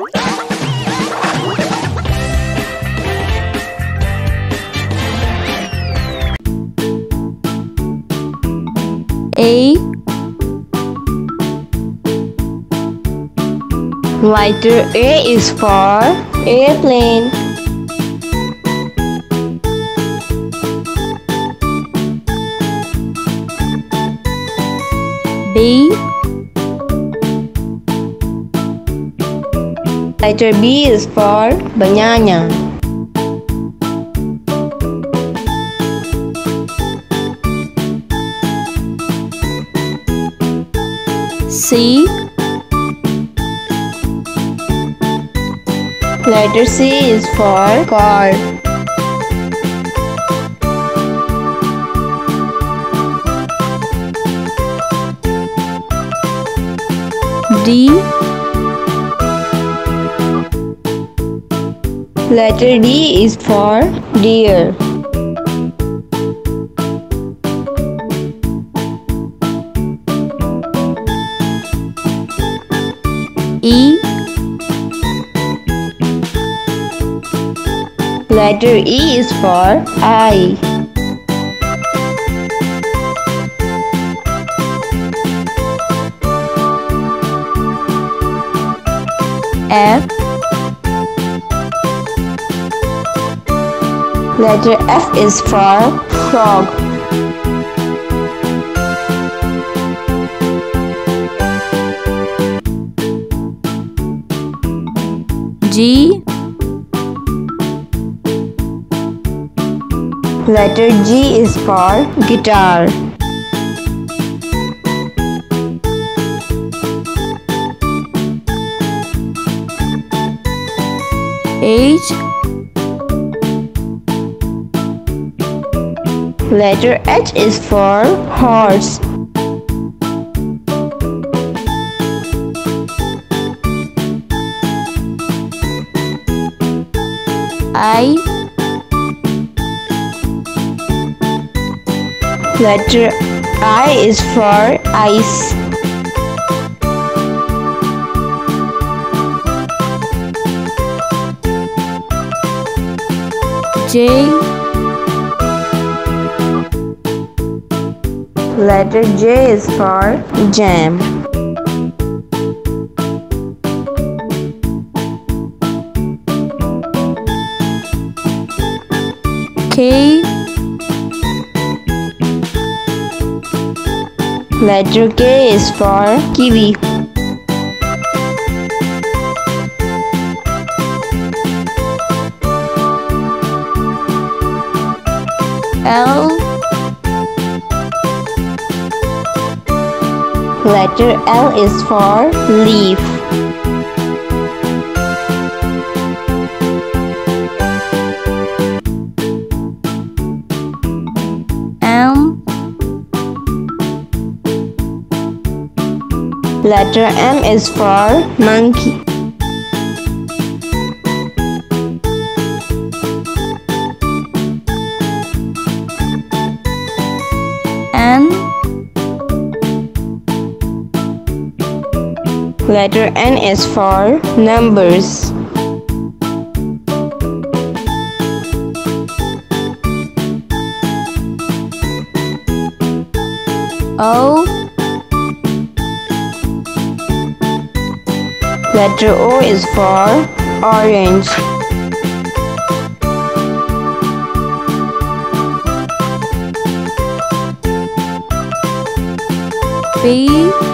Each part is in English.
A Letter A is for airplane. Letter B is for banana. C Letter C is for car. D Letter D is for deer. E Letter E is for eye. F Letter F is for frog. G Letter G is for guitar. H Letter H is for horse. I Letter I is for ice. J Letter J is for jam. K Letter K is for kiwi. L Letter L is for leaf. M Letter M is for monkey. Letter N is for numbers. O Letter O is for orange. P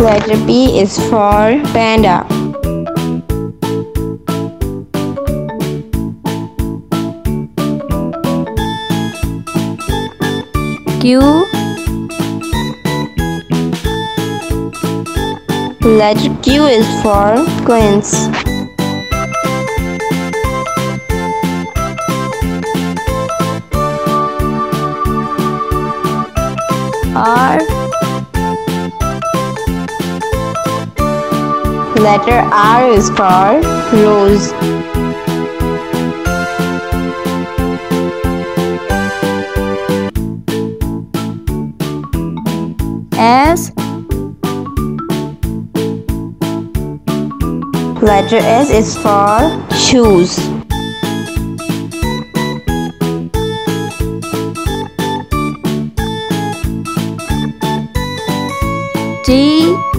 Letter P is for panda. Q Letter Q is for queens. R Letter R is for rose. S Letter S is for shoes. T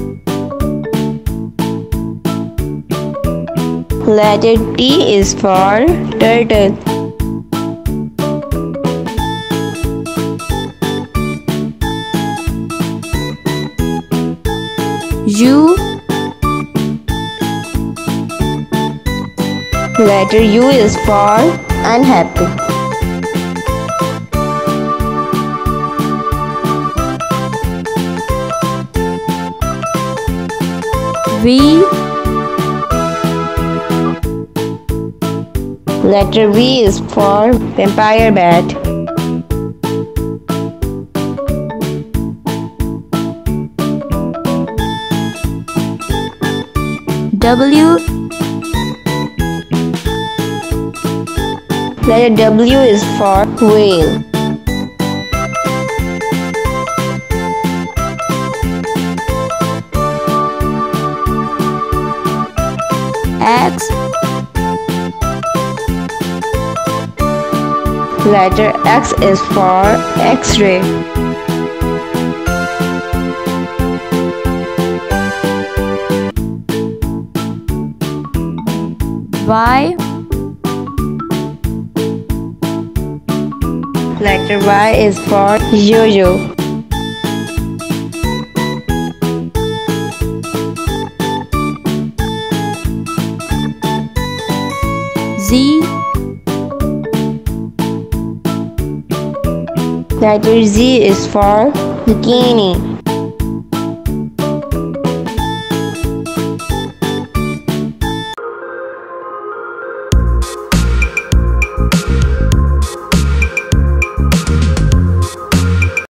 Letter T is for turtle. U Letter U is for unhappy. V Letter V is for vampire bat. W Letter W is for whale. X Letter X is for X-ray. Y Letter Y is for yo-yo. Z Letter Z is for zucchini.